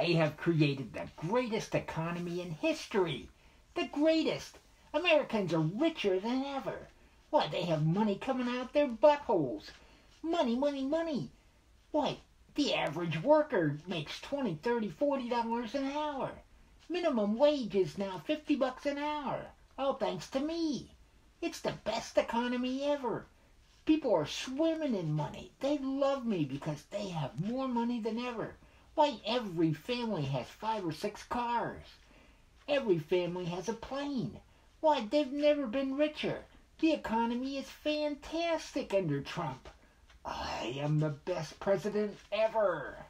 I have created the greatest economy in history. The greatest. Americans are richer than ever. Why, they have money coming out their buttholes. Money, money, money. Why, the average worker makes twenty, thirty, forty dollars an hour. Minimum wage is now fifty bucks an hour. All thanks to me. It's the best economy ever. People are swimming in money. They love me because they have more money than ever. Why, every family has five or six cars. Every family has a plane. Why, they've never been richer. The economy is fantastic under Trump. I am the best president ever.